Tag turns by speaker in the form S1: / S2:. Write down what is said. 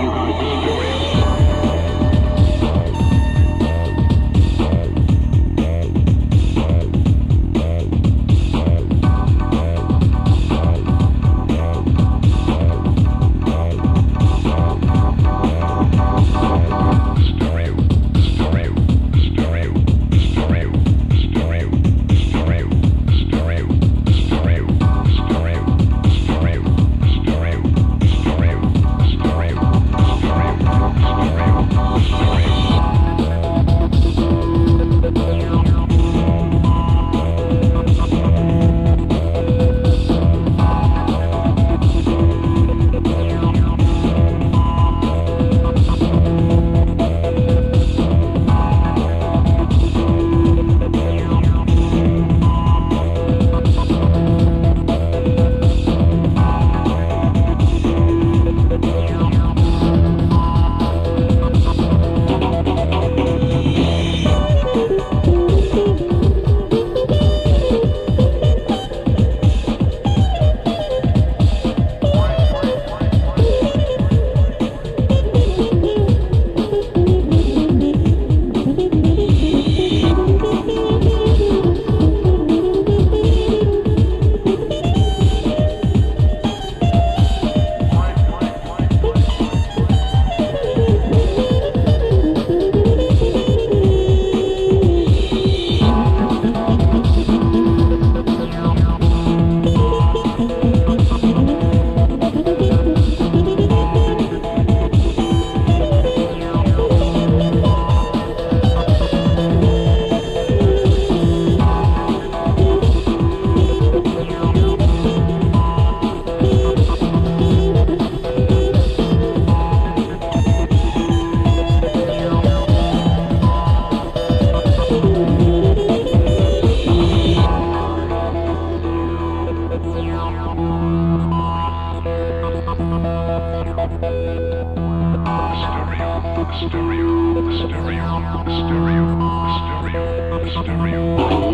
S1: You gonna dig I know